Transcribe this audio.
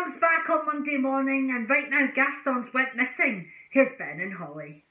Tom's back on Monday morning, and right now Gaston's went missing. Here's Ben and Holly.